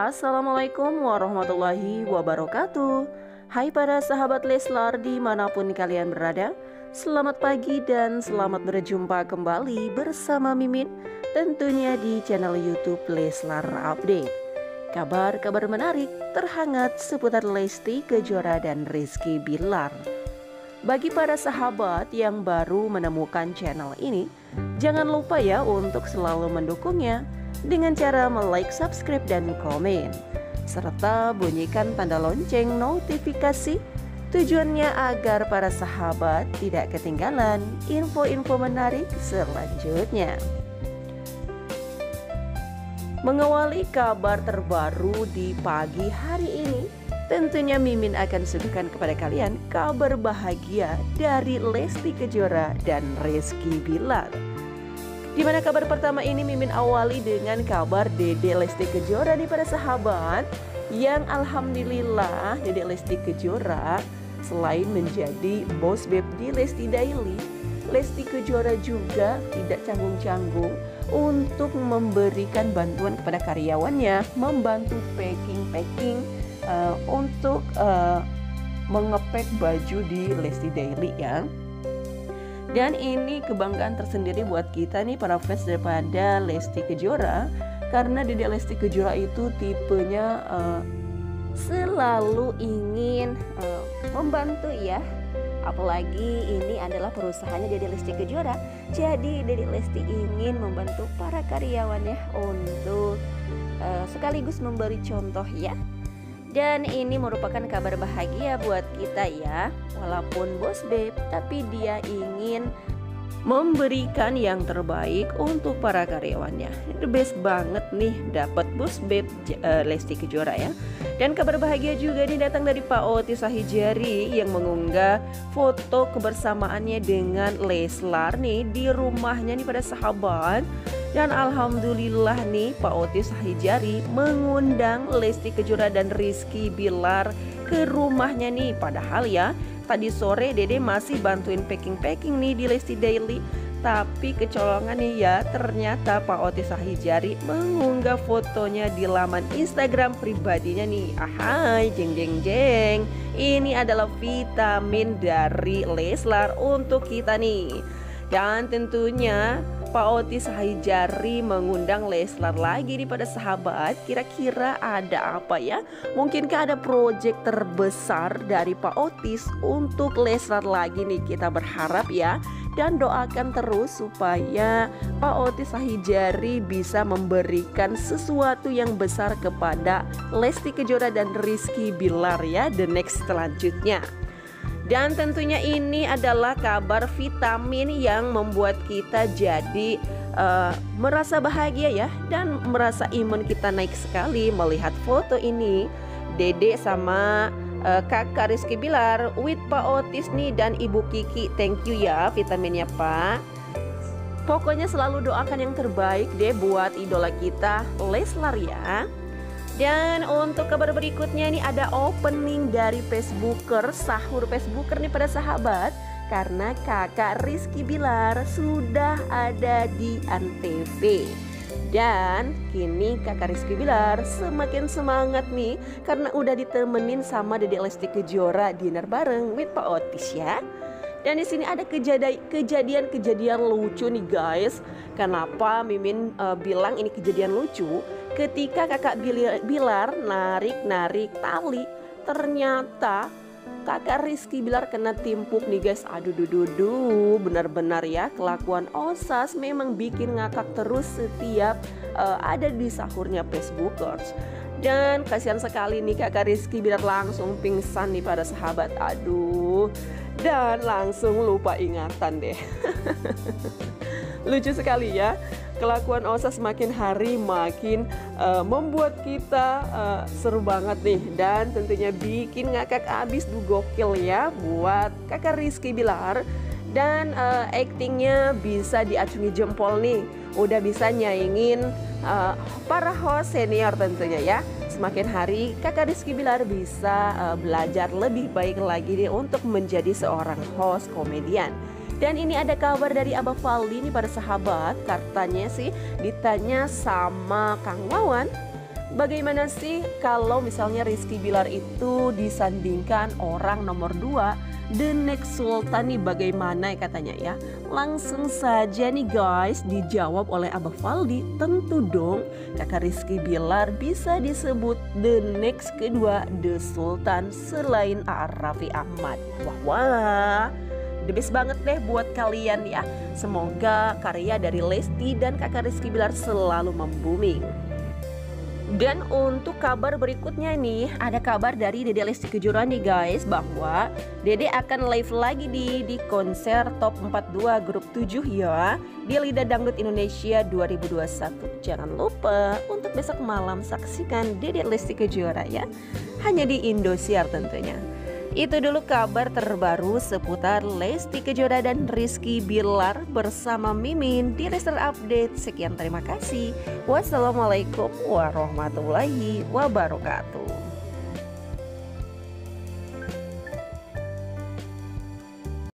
Assalamualaikum warahmatullahi wabarakatuh. Hai para sahabat Leslar di mana pun kalian berada Selamat pagi dan selamat berjumpa kembali bersama Mimin Tentunya di channel Youtube Leslar Update. Kabar-kabar menarik terhangat seputar Lesti Kejora dan Rizky Bilar. Bagi para sahabat yang baru menemukan channel ini Jangan lupa ya untuk selalu mendukungnya dengan cara like, subscribe, dan komen serta bunyikan tanda lonceng notifikasi tujuannya agar para sahabat tidak ketinggalan info-info menarik selanjutnya. Mengawali kabar terbaru di pagi hari ini, tentunya Mimin akan suguhkan kepada kalian kabar bahagia dari Lesti Kejora dan Rizky Bilar. Di mana kabar pertama ini Mimin awali dengan kabar Dede Lesti Kejora nih para sahabat. Yang alhamdulillah Dede Lesti Kejora selain menjadi bos beb di Lesti Daily Lesti Kejora juga tidak canggung-canggung untuk memberikan bantuan kepada karyawannya membantu packing-packing uh, untuk uh, mengepek baju di Lesti Daily ya dan ini kebanggaan tersendiri buat kita nih para fans daripada Lesti Kejora. Karena Dede Lesti Kejora itu tipenya uh, selalu ingin uh, membantu ya. Apalagi ini adalah perusahaannya Dede Lesti Kejora. Jadi Dede Lesti ingin membantu para karyawannya untuk uh, sekaligus memberi contoh ya dan ini merupakan kabar bahagia buat kita ya Walaupun bos babe tapi dia ingin memberikan yang terbaik untuk para karyawannya. The best banget nih dapat bos babe uh, Lesti Kejora ya. Dan kabar bahagia juga nih datang dari Pak Oti Sahijari yang mengunggah foto kebersamaannya dengan Leslar nih di rumahnya nih pada sahabat. Dan alhamdulillah nih Pak Otis Sahijari mengundang Lesti Kejora dan Rizky Bilar ke rumahnya nih. Padahal ya tadi sore Dede masih bantuin packing-packing nih di Lesti Daily. Tapi kecolongan nih ya ternyata Pak Otis Sahijari mengunggah fotonya di laman Instagram pribadinya nih. Ahai jeng jeng jeng. Ini adalah vitamin dari Leslar untuk kita nih. Dan tentunya Pak Otis Haijari mengundang Leslar lagi nih pada sahabat. Kira-kira ada apa ya? Mungkinkah ada proyek terbesar dari Pak Otis untuk Leslar lagi nih? Kita berharap ya. Dan doakan terus supaya Pak Otis Haijari bisa memberikan sesuatu yang besar kepada Lesti Kejora dan Rizky Bilar ya The next selanjutnya dan tentunya ini adalah kabar vitamin yang membuat kita jadi uh, merasa bahagia ya dan merasa imun kita naik sekali melihat foto ini. Dede sama uh, kakak Rizky Bilar with Pak Otis nih dan Ibu Kiki. Thank you ya vitaminnya Pak. Pokoknya selalu doakan yang terbaik deh buat idola kita Leslar ya. Dan untuk kabar berikutnya ini ada opening dari Facebooker, sahur Facebooker nih pada sahabat Karena kakak Rizky Bilar sudah ada di Antv dan kini kakak Rizky Bilar semakin semangat nih karena udah ditemenin sama Dede Lesti Kejora dinner bareng with Pak Otis ya. Dan di sini ada kejadian-kejadian lucu nih guys. Kenapa Mimin uh, bilang ini kejadian lucu? Ketika kakak Bilar narik-narik tali, ternyata kakak Rizky Bilar kena timpuk nih guys. Aduh duh duh, benar-benar ya kelakuan Osas memang bikin ngakak terus setiap uh, ada di sahurnya Facebookers. Dan kasihan sekali nih kakak Rizky Bilar langsung pingsan nih pada sahabat. Aduh, dan langsung lupa ingatan deh. Lucu sekali ya kelakuan Osa semakin hari makin uh, membuat kita uh, seru banget nih dan tentunya bikin ngakak abis du gokil ya buat kakak Rizky Bilar dan uh, actingnya bisa diacungi jempol nih udah bisa nyaingin uh, para host senior tentunya ya. Semakin hari kakak Rizky Bilar bisa uh, belajar lebih baik lagi nih untuk menjadi seorang host komedian. Dan ini ada kabar dari Abah Fali nih para sahabat Katanya sih ditanya sama Kang Wawan Bagaimana sih kalau misalnya Rizky Bilar itu disandingkan orang nomor 2 The next Sultan nih bagaimana ya katanya ya? Langsung saja nih guys dijawab oleh Abah Faldi Tentu dong kakak Rizky Bilar bisa disebut the next kedua The Sultan selain A.R. Raffi Ahmad. Wah wah. The banget deh buat kalian ya. Semoga karya dari Lesti dan kakak Rizky Bilar selalu membuming dan untuk kabar berikutnya nih, ada kabar dari Dede Lesti Kejora nih guys bahwa Dede akan live lagi di di konser Top 42 Grup 7 ya di Lidah Dangdut Indonesia 2021. Jangan lupa untuk besok malam saksikan Dede Lesti Kejora ya. Hanya di Indosiar tentunya. Itu dulu kabar terbaru seputar Lesti Kejora dan Rizky Bilar bersama Mimin di Rester Update. Sekian terima kasih. Wassalamualaikum warahmatullahi wabarakatuh.